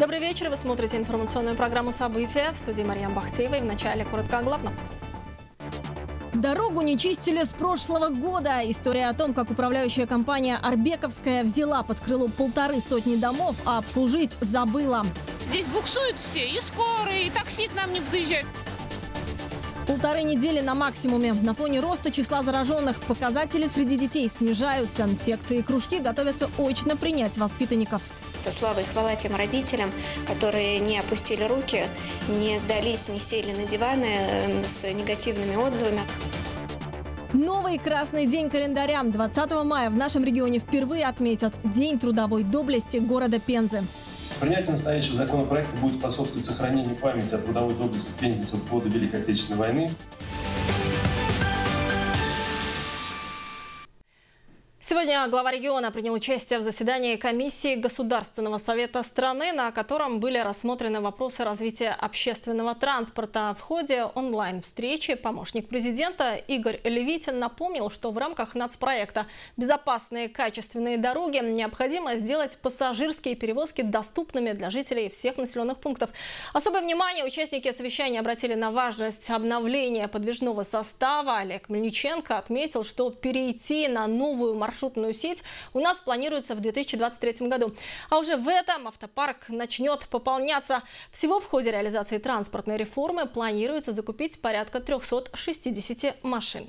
Добрый вечер. Вы смотрите информационную программу «События» в студии Марьям Бахтеева. И в начале коротко о главном. Дорогу не чистили с прошлого года. История о том, как управляющая компания «Арбековская» взяла под крыло полторы сотни домов, а обслужить забыла. Здесь буксуют все, и скорые, и такси к нам не заезжают. Полторы недели на максимуме. На фоне роста числа зараженных показатели среди детей снижаются. Секции и кружки готовятся очно принять воспитанников. Это слава и хвала тем родителям, которые не опустили руки, не сдались, не сели на диваны э, с негативными отзывами. Новый красный день календаря. 20 мая в нашем регионе впервые отметят День трудовой доблести города Пензы. Принятие настоящего законопроекта будет способствовать сохранению памяти о трудовой доблести пензенцев в годы Великой Отечественной войны. Сегодня глава региона принял участие в заседании комиссии Государственного совета страны, на котором были рассмотрены вопросы развития общественного транспорта. В ходе онлайн-встречи помощник президента Игорь Левитин напомнил, что в рамках нацпроекта «Безопасные качественные дороги» необходимо сделать пассажирские перевозки доступными для жителей всех населенных пунктов. Особое внимание участники совещания обратили на важность обновления подвижного состава. Олег Мельниченко отметил, что перейти на новую маршрутку маршрутную сеть у нас планируется в 2023 году. А уже в этом автопарк начнет пополняться. Всего в ходе реализации транспортной реформы планируется закупить порядка 360 машин.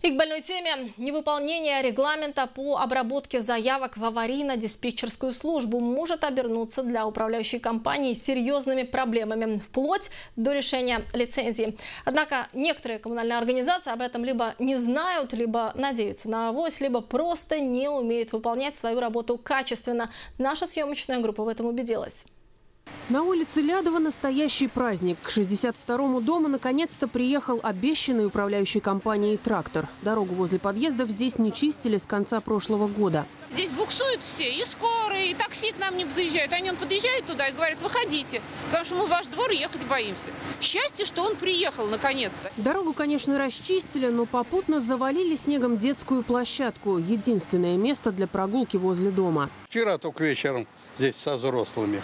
И к больной теме невыполнение регламента по обработке заявок в аварийно-диспетчерскую службу может обернуться для управляющей компании серьезными проблемами, вплоть до лишения лицензии. Однако некоторые коммунальные организации об этом либо не знают, либо надеются на авось, либо просто не умеют выполнять свою работу качественно. Наша съемочная группа в этом убедилась. На улице Лядова настоящий праздник. К 62-му дому наконец-то приехал обещанный управляющей компанией трактор. Дорогу возле подъездов здесь не чистили с конца прошлого года. Здесь буксуют все, и скорые, и такси к нам не заезжают. Они он подъезжает туда и говорят, выходите, потому что мы в ваш двор ехать боимся. Счастье, что он приехал наконец-то. Дорогу, конечно, расчистили, но попутно завалили снегом детскую площадку. Единственное место для прогулки возле дома. Вчера только вечером здесь со взрослыми.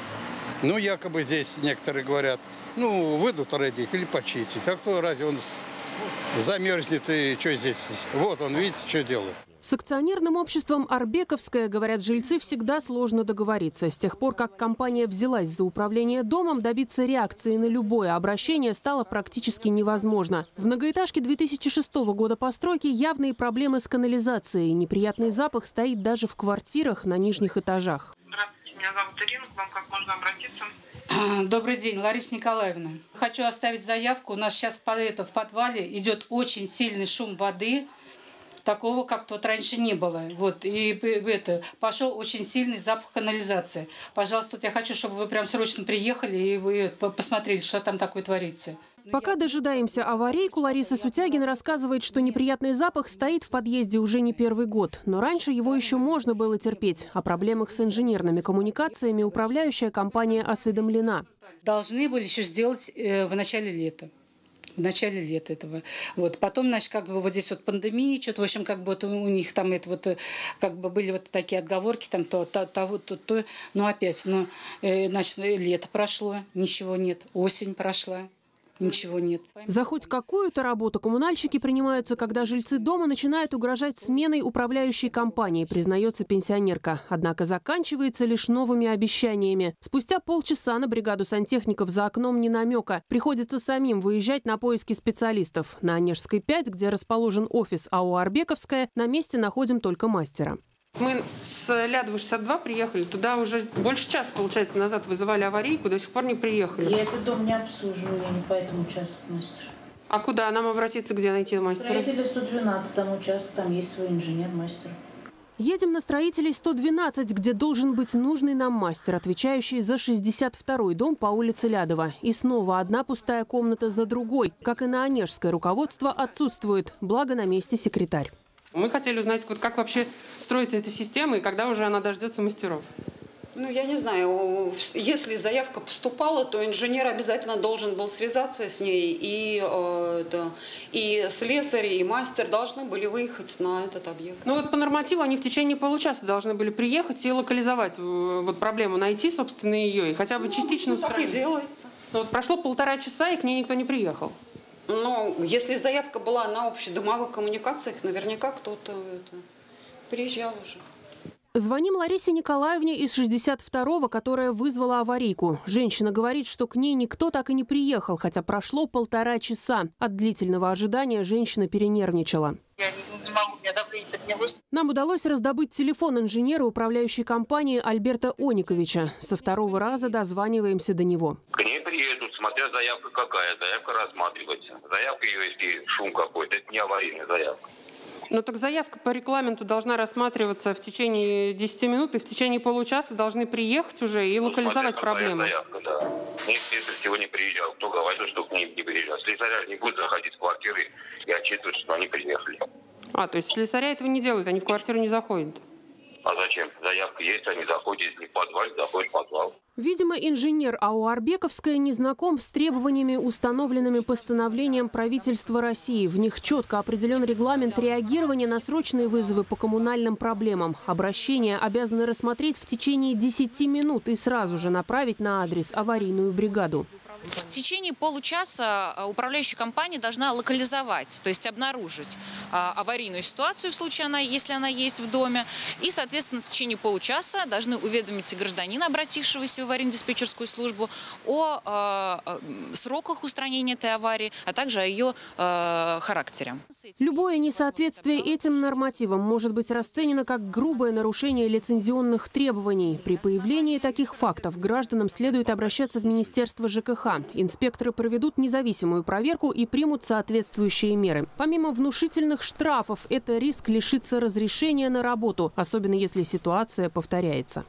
Ну, якобы здесь некоторые говорят, ну, выйдут родители почистить. А кто разве он замерзнет и что здесь? Вот он, видите, что делает. С акционерным обществом «Арбековская», говорят жильцы, всегда сложно договориться. С тех пор, как компания взялась за управление домом, добиться реакции на любое обращение стало практически невозможно. В многоэтажке 2006 года постройки явные проблемы с канализацией. Неприятный запах стоит даже в квартирах на нижних этажах. Здравствуйте, меня зовут Ирина, к вам как можно обратиться? Добрый день, Лариса Николаевна. Хочу оставить заявку. У нас сейчас в подвале идет очень сильный шум воды такого как-то вот раньше не было. Вот, и это, пошел очень сильный запах канализации. Пожалуйста, вот я хочу, чтобы вы прям срочно приехали и вы посмотрели, что там такое творится. Пока дожидаемся аварийку, Лариса Сутягина рассказывает, что неприятный запах стоит в подъезде уже не первый год. Но раньше его еще можно было терпеть. О проблемах с инженерными коммуникациями управляющая компания осведомлена. Должны были еще сделать э, в начале лета в начале лета этого. Вот. Потом, значит, как бы вот здесь вот пандемия, что-то, в общем, как бы вот у них там это вот, как бы были вот такие отговорки, там то, то, то, то, то. но опять, ну, э, значит, лето прошло, ничего нет, осень прошла, ничего нет. За хоть какую-то работу коммунальщики принимаются, когда жильцы дома начинают угрожать сменой управляющей компании, признается пенсионерка. Однако заканчивается лишь новыми обещаниями. Спустя полчаса на бригаду сантехников за окном не намека. Приходится самим выезжать на поиски специалистов. На Онежской 5, где расположен офис АО «Арбековская», на месте находим только мастера. Мы с Лядова 62 приехали, туда уже больше часа, получается, назад вызывали аварийку, до сих пор не приехали. Я этот дом не обслуживаю, я не по этому участку мастер. А куда нам обратиться, где найти мастера? Строители 112 там участок, там есть свой инженер-мастер. Едем на строителей 112, где должен быть нужный нам мастер, отвечающий за 62-й дом по улице Лядова. И снова одна пустая комната за другой. Как и на Онежское руководство отсутствует, благо на месте секретарь. Мы хотели узнать, вот как вообще строится эта система и когда уже она дождется мастеров. Ну, я не знаю, если заявка поступала, то инженер обязательно должен был связаться с ней и э, это, и слесарь, и мастер должны были выехать на этот объект. Ну вот по нормативу они в течение получаса должны были приехать и локализовать э, вот проблему, найти, собственно, ее и хотя бы частично ну, так и делается. Но вот прошло полтора часа, и к ней никто не приехал. Но если заявка была на общедомовых коммуникациях, наверняка кто-то это, приезжал уже. Звоним Ларисе Николаевне из 62-го, которая вызвала аварийку. Женщина говорит, что к ней никто так и не приехал, хотя прошло полтора часа. От длительного ожидания женщина перенервничала. Я не могу, у меня давление поднялось. Нам удалось раздобыть телефон инженера управляющей компании Альберта Ониковича. Со второго раза дозваниваемся до него. К ней приедут, смотря заявка какая. Заявка рассматривается. Заявка, если шум какой-то, это не аварийная заявка. Ну так заявка по регламенту должна рассматриваться в течение 10 минут, и в течение получаса должны приехать уже и локализовать Ну, Смотря какая проблему. Заявка, да. Мне слесарь сегодня приезжал. Кто говорит, что к ним не приезжал? Слесаря не будет заходить в квартиры и отчитывать, что они приехали. А, то есть слесаря этого не делают, они в квартиру не заходят. А зачем? Заявка есть, они заходят, если не в подвал, заходят в подвал. Видимо, инженер АО «Арбековская» не знаком с требованиями, установленными постановлением правительства России. В них четко определен регламент реагирования на срочные вызовы по коммунальным проблемам. Обращение обязаны рассмотреть в течение 10 минут и сразу же направить на адрес аварийную бригаду. В течение получаса а, управляющая компания должна локализовать, то есть обнаружить а, аварийную ситуацию, в случае, если она есть в доме. И, соответственно, в течение получаса должны уведомить гражданина, обратившегося в аварийно-диспетчерскую службу, о а, сроках устранения этой аварии, а также о ее характере. Любое несоответствие этим нормативам может быть расценено как грубое нарушение лицензионных требований. При появлении таких фактов гражданам следует обращаться в Министерство ЖКХ. Инспекторы проведут независимую проверку и примут соответствующие меры. Помимо внушительных штрафов, это риск лишиться разрешения на работу, особенно если ситуация повторяется.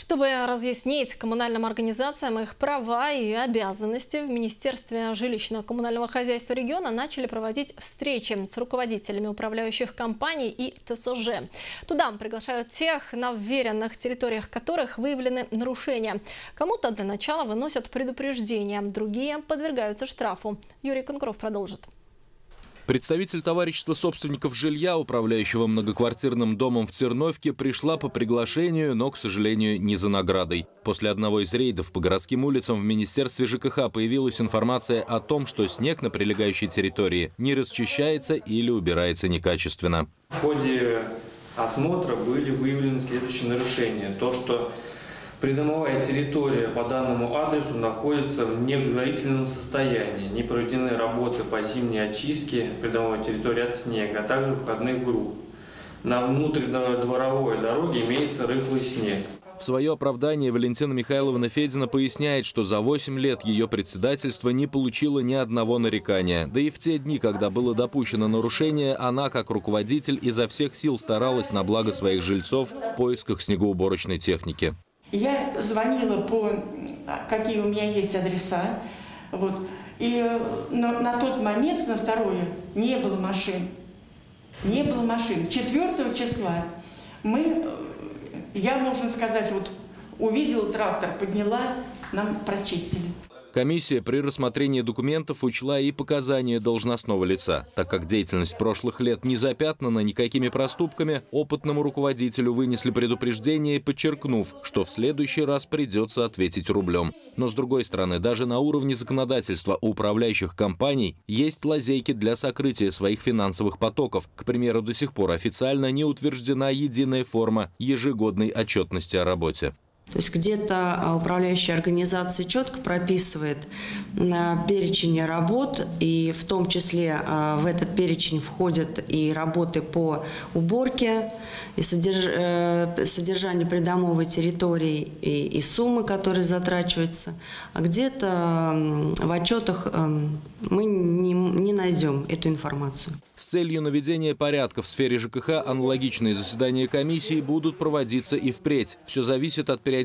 Чтобы разъяснить коммунальным организациям их права и обязанности, в Министерстве жилищно-коммунального хозяйства региона начали проводить встречи с руководителями управляющих компаний и ТСЖ. Туда приглашают тех, на вверенных территориях которых выявлены нарушения. Кому-то для начала выносят предупреждения, другие подвергаются штрафу. Юрий Конкров продолжит. Представитель товарищества собственников жилья, управляющего многоквартирным домом в Терновке, пришла по приглашению, но, к сожалению, не за наградой. После одного из рейдов по городским улицам в Министерстве ЖКХ появилась информация о том, что снег на прилегающей территории не расчищается или убирается некачественно. В ходе осмотра были выявлены следующие нарушения. То, что Придомовая территория по данному адресу находится в неудовлетворительном состоянии. Не проведены работы по зимней очистке придомовой территории от снега, а также входных групп. На внутридворовой дороге имеется рыхлый снег. В свое оправдание Валентина Михайловна Федина поясняет, что за 8 лет ее председательство не получило ни одного нарекания. Да и в те дни, когда было допущено нарушение, она, как руководитель, изо всех сил старалась на благо своих жильцов в поисках снегоуборочной техники. Я звонила по, какие у меня есть адреса, вот, и на, на тот момент, на второе, не было машин. Не было машин. 4 числа мы, я, можно сказать, вот увидела трактор, подняла, нам прочистили. Комиссия при рассмотрении документов учла и показания должностного лица. Так как деятельность прошлых лет не запятнана никакими проступками, опытному руководителю вынесли предупреждение, подчеркнув, что в следующий раз придется ответить рублем. Но с другой стороны, даже на уровне законодательства у управляющих компаний есть лазейки для сокрытия своих финансовых потоков. К примеру, до сих пор официально не утверждена единая форма ежегодной отчетности о работе. То есть где-то управляющая организация четко прописывает перечень работ, и в том числе в этот перечень входят и работы по уборке, и содержание придомовой территории, и, и суммы, которые затрачиваются. А где-то в отчетах мы не, не найдем эту информацию. С целью наведения порядка в сфере ЖКХ аналогичные заседания комиссии будут проводиться и впредь. Все зависит от периодичности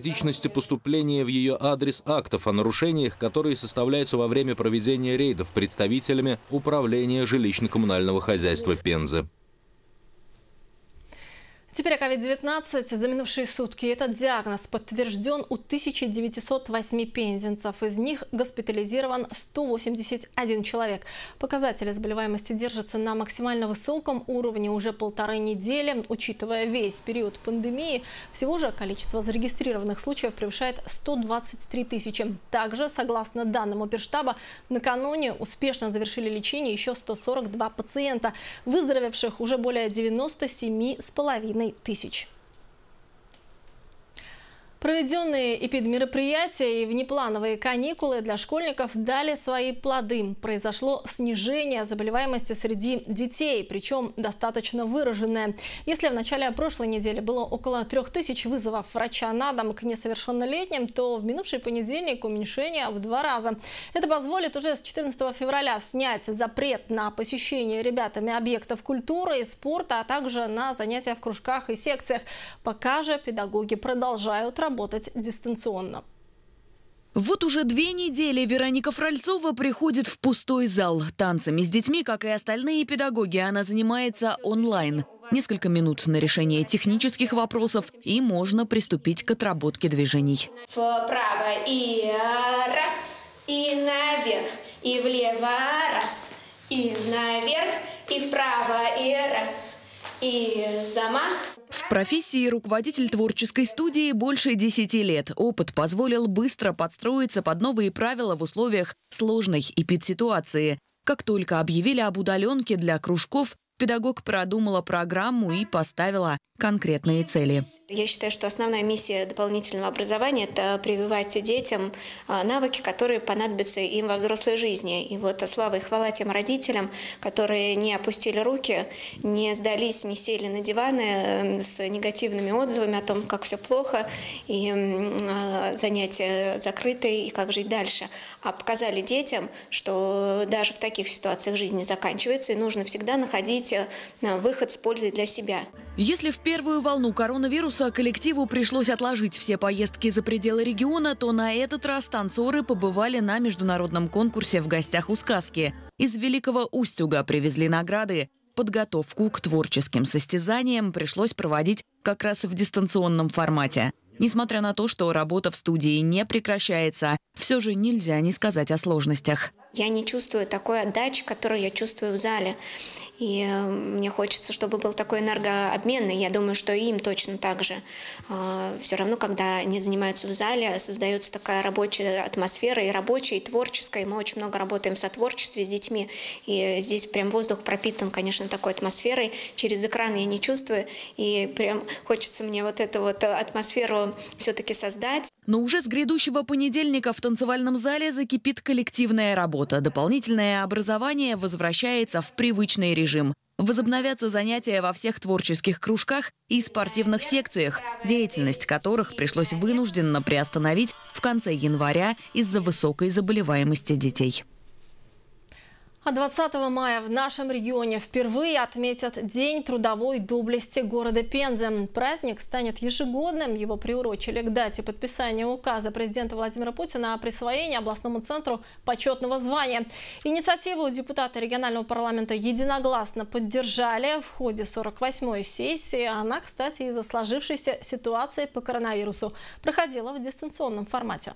поступления в ее адрес актов о нарушениях, которые составляются во время проведения рейдов представителями Управления жилищно-коммунального хозяйства Пензы. Теперь о COVID-19 за минувшие сутки. Этот диагноз подтвержден у 1908 пензенцев. Из них госпитализирован 181 человек. Показатели заболеваемости держатся на максимально высоком уровне уже полторы недели. Учитывая весь период пандемии, всего же количество зарегистрированных случаев превышает 123 тысячи. Также, согласно данным оперштаба, накануне успешно завершили лечение еще 142 пациента. Выздоровевших уже более 97,5 тысяч. Проведенные эпидмероприятия и внеплановые каникулы для школьников дали свои плоды. Произошло снижение заболеваемости среди детей, причем достаточно выраженное. Если в начале прошлой недели было около 3000 вызовов врача на дом к несовершеннолетним, то в минувший понедельник уменьшение в два раза. Это позволит уже с 14 февраля снять запрет на посещение ребятами объектов культуры и спорта, а также на занятия в кружках и секциях. Пока же педагоги продолжают работать работать дистанционно. Вот уже две недели Вероника Фральцова приходит в пустой зал. Танцами с детьми, как и остальные педагоги, она занимается онлайн. Несколько минут на решение технических вопросов, и можно приступить к отработке движений. Вправо и раз, и наверх, и влево раз, и наверх, и вправо и раз, и замах. В профессии руководитель творческой студии больше 10 лет. Опыт позволил быстро подстроиться под новые правила в условиях сложной эпидситуации. Как только объявили об удаленке для кружков, Педагог продумала программу и поставила конкретные цели. Я считаю, что основная миссия дополнительного образования – это прививать детям а, навыки, которые понадобятся им во взрослой жизни. И вот слава и хвала тем родителям, которые не опустили руки, не сдались, не сели на диваны с негативными отзывами о том, как все плохо, и а, занятия закрыты, и как жить дальше. А показали детям, что даже в таких ситуациях жизнь не заканчивается, и нужно всегда находить находить э, выход с пользой для себя. Если в первую волну коронавируса коллективу пришлось отложить все поездки за пределы региона, то на этот раз танцоры побывали на международном конкурсе в гостях у сказки. Из Великого Устюга привезли награды. Подготовку к творческим состязаниям пришлось проводить как раз в дистанционном формате. Несмотря на то, что работа в студии не прекращается, все же нельзя не сказать о сложностях. Я не чувствую такой отдачи, которую я чувствую в зале. И мне хочется, чтобы был такой энергообменный. Я думаю, что им точно так же. А, Все равно, когда они занимаются в зале, создается такая рабочая атмосфера, и рабочая, и творческая. И мы очень много работаем в сотворчестве с детьми. И здесь прям воздух пропитан, конечно, такой атмосферой. Через экран я не чувствую. И прям хочется мне вот эту вот атмосферу все-таки создать. Но уже с грядущего понедельника в танцевальном зале закипит коллективная работа. Дополнительное образование возвращается в привычный режим. Возобновятся занятия во всех творческих кружках и спортивных секциях, деятельность которых пришлось вынужденно приостановить в конце января из-за высокой заболеваемости детей. А 20 мая в нашем регионе впервые отметят День трудовой доблести города Пензы. Праздник станет ежегодным. Его приурочили к дате подписания указа президента Владимира Путина о присвоении областному центру почетного звания. Инициативу депутаты регионального парламента единогласно поддержали в ходе 48-й сессии. Она, кстати, из-за сложившейся ситуации по коронавирусу проходила в дистанционном формате.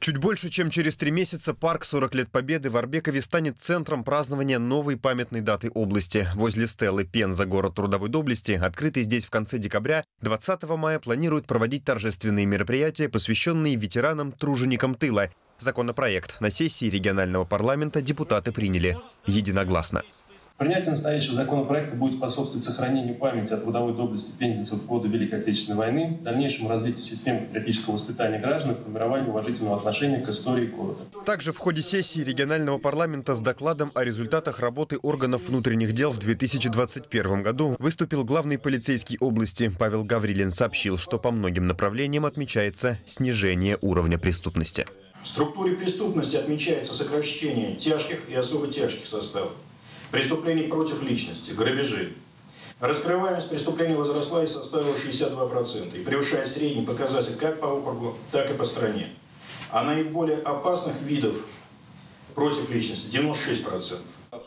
Чуть больше, чем через три месяца парк «40 лет Победы» в Арбекове станет центром празднования новой памятной даты области. Возле стелы Пенза, город трудовой доблести, открытый здесь в конце декабря, 20 мая планируют проводить торжественные мероприятия, посвященные ветеранам-труженикам тыла. Законопроект на сессии регионального парламента депутаты приняли единогласно. Принятие настоящего законопроекта будет способствовать сохранению памяти о трудовой доблести пензенцев в годы Великой Отечественной войны, дальнейшему развитию системы патриотического воспитания граждан и формированию уважительного отношения к истории города. Также в ходе сессии регионального парламента с докладом о результатах работы органов внутренних дел в 2021 году выступил главный полицейский области Павел Гаврилин. Сообщил, что по многим направлениям отмечается снижение уровня преступности. В структуре преступности отмечается сокращение тяжких и особо тяжких составов преступлений против личности, грабежи. Раскрываемость преступлений возросла и составила 62% и превышает средний показатель как по округу, так и по стране. А наиболее опасных видов против личности 96%.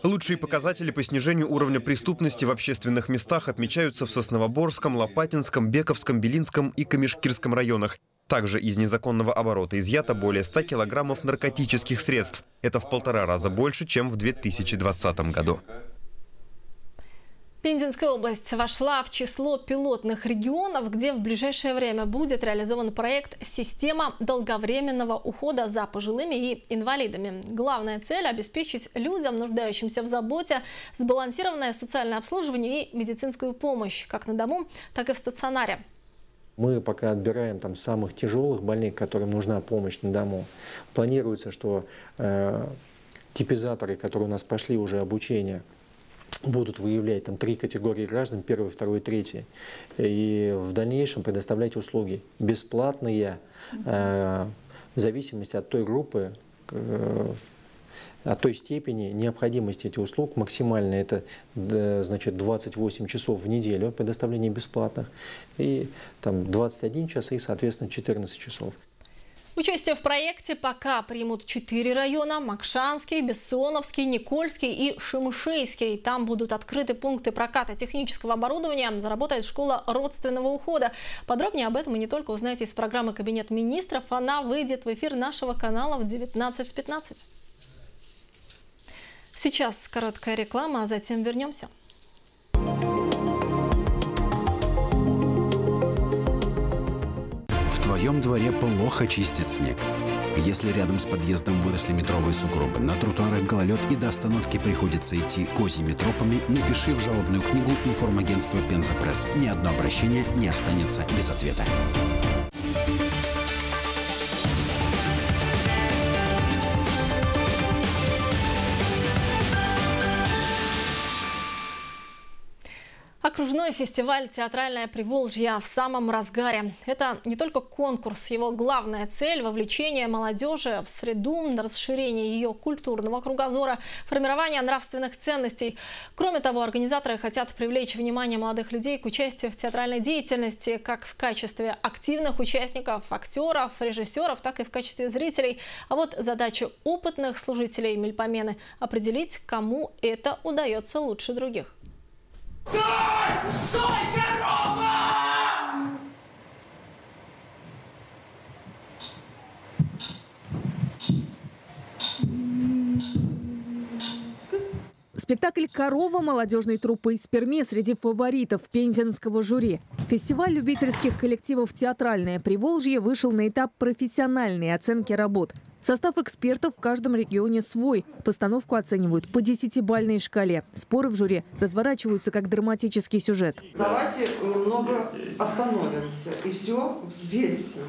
Лучшие показатели по снижению уровня преступности в общественных местах отмечаются в Сосновоборском, Лопатинском, Бековском, Белинском и Камешкирском районах. Также из незаконного оборота изъято более 100 килограммов наркотических средств. Это в полтора раза больше, чем в 2020 году. Пензенская область вошла в число пилотных регионов, где в ближайшее время будет реализован проект «Система долговременного ухода за пожилыми и инвалидами». Главная цель – обеспечить людям, нуждающимся в заботе, сбалансированное социальное обслуживание и медицинскую помощь как на дому, так и в стационаре. Мы пока отбираем там самых тяжелых больных, которым нужна помощь на дому. Планируется, что э, типизаторы, которые у нас прошли уже обучение, будут выявлять там три категории граждан, первый, второй, третий, и в дальнейшем предоставлять услуги бесплатные, э, в зависимости от той группы, э, от той степени необходимости этих услуг максимально это значит 28 часов в неделю предоставления бесплатных и там 21 час и соответственно 14 часов. Участие в проекте пока примут четыре района – Макшанский, Бессоновский, Никольский и Шимышейский. Там будут открыты пункты проката технического оборудования, заработает школа родственного ухода. Подробнее об этом и не только узнаете из программы «Кабинет министров». Она выйдет в эфир нашего канала в 19.15. Сейчас короткая реклама, а затем вернемся. твоем дворе плохо чистит снег. Если рядом с подъездом выросли метровые сугробы, на тротуарах гололед и до остановки приходится идти козьими тропами, не пиши в жалобную книгу информагентства «Пенза Пресс». Ни одно обращение не останется без ответа. Окружной фестиваль «Театральное Приволжье» в самом разгаре. Это не только конкурс, его главная цель – вовлечение молодежи в среду, расширение ее культурного кругозора, формирование нравственных ценностей. Кроме того, организаторы хотят привлечь внимание молодых людей к участию в театральной деятельности как в качестве активных участников, актеров, режиссеров, так и в качестве зрителей. А вот задача опытных служителей Мельпомены – определить, кому это удается лучше других. Спектакль «Корова» молодежной труппы из Перми среди фаворитов пензенского жюри. Фестиваль любительских коллективов «Театральное Приволжье» вышел на этап профессиональной оценки работ. Состав экспертов в каждом регионе свой. Постановку оценивают по десятибальной шкале. Споры в жюри разворачиваются как драматический сюжет. Давайте немного остановимся и все взвесим.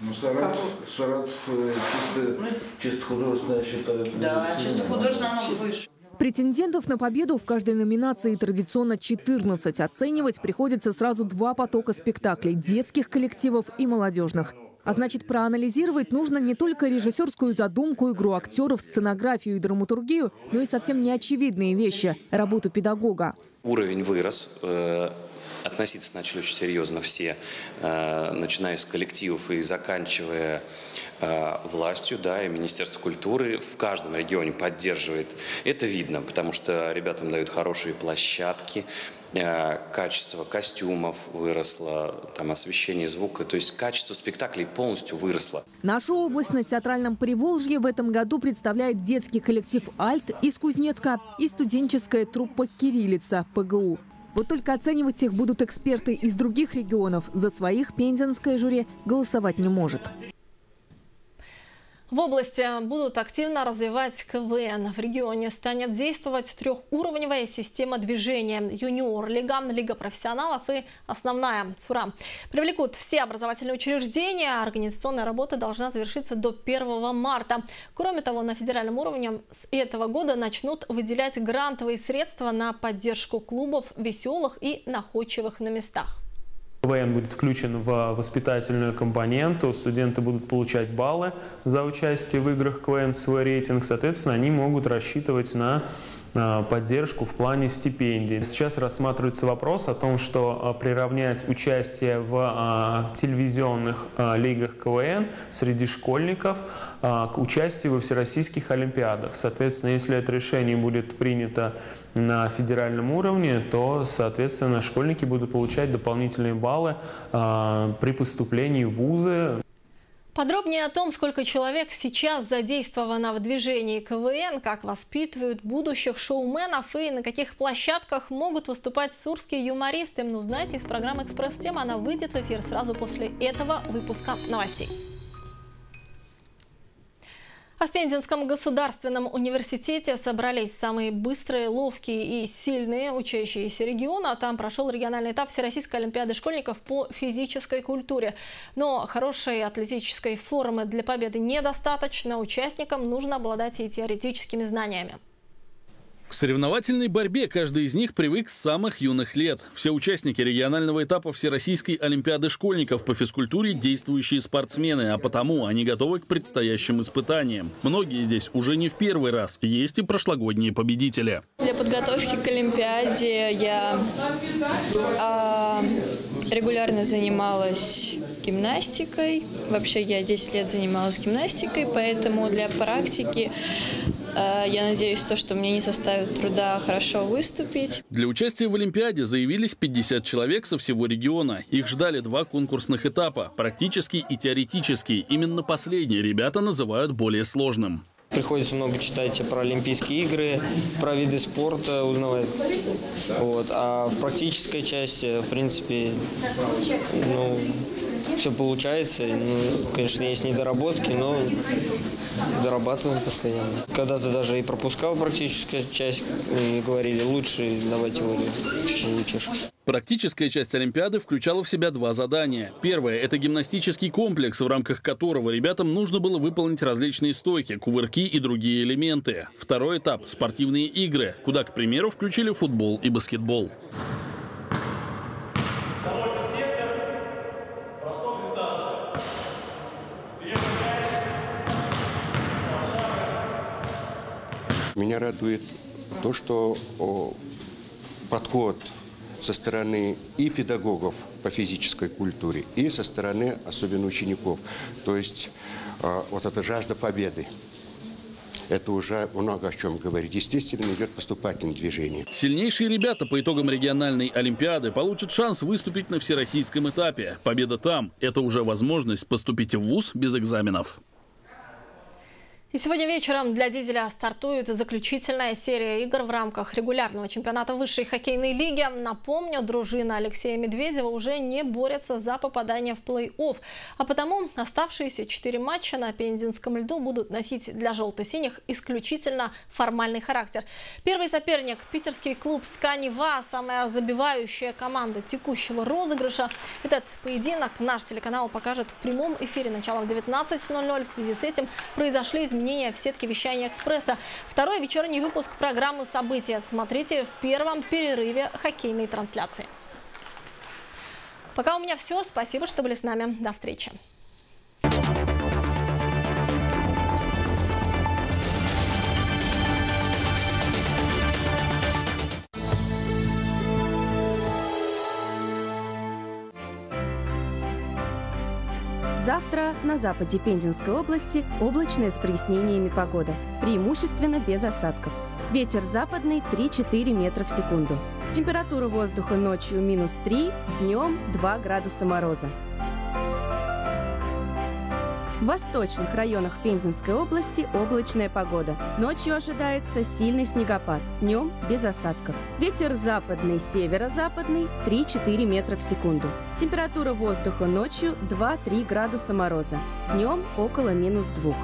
Ну, Саратов, Саратов э, чисто, чисто художественно считают. Да, чисто художественно выше. Претендентов на победу в каждой номинации традиционно 14. Оценивать приходится сразу два потока спектаклей – детских коллективов и молодежных. А значит, проанализировать нужно не только режиссерскую задумку, игру актеров, сценографию и драматургию, но и совсем неочевидные вещи – работу педагога. Уровень вырос. Э, относиться начали очень серьезно все, э, начиная с коллективов и заканчивая э, властью, да, и Министерство культуры в каждом регионе поддерживает. Это видно, потому что ребятам дают хорошие площадки, качество костюмов выросло, там освещение звука, то есть качество спектаклей полностью выросло. Нашу область на театральном Приволжье в этом году представляет детский коллектив «Альт» из Кузнецка и студенческая труппа «Кириллица» ПГУ. Вот только оценивать их будут эксперты из других регионов. За своих пензенское жюри голосовать не может. В области будут активно развивать КВН. В регионе станет действовать трехуровневая система движения. Юниор, Лига, Лига профессионалов и основная ЦУРА. Привлекут все образовательные учреждения. Организационная работа должна завершиться до 1 марта. Кроме того, на федеральном уровне с этого года начнут выделять грантовые средства на поддержку клубов веселых и находчивых на местах. КВН будет включен в воспитательную компоненту, студенты будут получать баллы за участие в играх КВН, свой рейтинг, соответственно, они могут рассчитывать на поддержку в плане стипендий. Сейчас рассматривается вопрос о том, что приравнять участие в телевизионных лигах КВН среди школьников к участию во всероссийских олимпиадах. Соответственно, если это решение будет принято на федеральном уровне, то, соответственно, школьники будут получать дополнительные баллы э, при поступлении в вузы. Подробнее о том, сколько человек сейчас задействовано в движении КВН, как воспитывают будущих шоуменов и на каких площадках могут выступать сурские юмористы, узнаете из программы «Экспресс-тема». Она выйдет в эфир сразу после этого выпуска новостей. А в Пензенском государственном университете собрались самые быстрые, ловкие и сильные учащиеся региона. Там прошел региональный этап Всероссийской олимпиады школьников по физической культуре. Но хорошей атлетической формы для победы недостаточно. Участникам нужно обладать и теоретическими знаниями. К соревновательной борьбе каждый из них привык с самых юных лет. Все участники регионального этапа Всероссийской Олимпиады школьников по физкультуре – действующие спортсмены, а потому они готовы к предстоящим испытаниям. Многие здесь уже не в первый раз, есть и прошлогодние победители. Для подготовки к Олимпиаде я э, регулярно занималась гимнастикой. Вообще я 10 лет занималась гимнастикой, поэтому для практики я надеюсь, то, что мне не составит труда хорошо выступить. Для участия в Олимпиаде заявились 50 человек со всего региона. Их ждали два конкурсных этапа – практический и теоретический. Именно последний ребята называют более сложным. Приходится много читать про Олимпийские игры, про виды спорта узнавать. Вот. А в практической части, в принципе, ну, все получается. Ну, конечно, есть недоработки, но дорабатываем постоянно. Когда-то даже и пропускал практическую часть, и говорили, лучше давай теорию, учишь. Практическая часть Олимпиады включала в себя два задания. Первое – это гимнастический комплекс, в рамках которого ребятам нужно было выполнить различные стойки, кувырки и другие элементы. Второй этап – спортивные игры, куда, к примеру, включили футбол и баскетбол. Меня радует то, что подход со стороны и педагогов по физической культуре, и со стороны особенно учеников. То есть а, вот эта жажда победы. Это уже много о чем говорит. Естественно, идет поступательное движение. Сильнейшие ребята по итогам региональной Олимпиады получат шанс выступить на всероссийском этапе. Победа там – это уже возможность поступить в ВУЗ без экзаменов. И сегодня вечером для «Дизеля» стартует заключительная серия игр в рамках регулярного чемпионата высшей хоккейной лиги. Напомню, дружина Алексея Медведева уже не борется за попадание в плей-офф. А потому оставшиеся четыре матча на Пензенском льду будут носить для желто-синих исключительно формальный характер. Первый соперник – питерский клуб «Сканева», самая забивающая команда текущего розыгрыша. Этот поединок наш телеканал покажет в прямом эфире начала в 19.00. В связи с этим произошли изменения изменения в сетке вещания «Экспресса». Второй вечерний выпуск программы «События» смотрите в первом перерыве хоккейной трансляции. Пока у меня все. Спасибо, что были с нами. До встречи. Завтра на западе Пензенской области облачная с прояснениями погода. Преимущественно без осадков. Ветер западный 3-4 метра в секунду. Температура воздуха ночью минус 3, днем 2 градуса мороза. В восточных районах Пензенской области облачная погода. Ночью ожидается сильный снегопад, днем без осадков. Ветер западный, северо-западный 3-4 метра в секунду. Температура воздуха ночью 2-3 градуса мороза, днем около минус 2.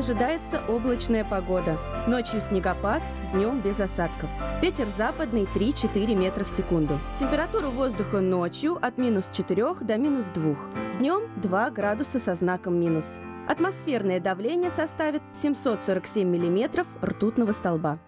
Ожидается облачная погода. Ночью снегопад, днем без осадков. Ветер западный 3-4 метра в секунду. Температура воздуха ночью от минус 4 до минус 2. Днем 2 градуса со знаком минус. Атмосферное давление составит 747 миллиметров ртутного столба.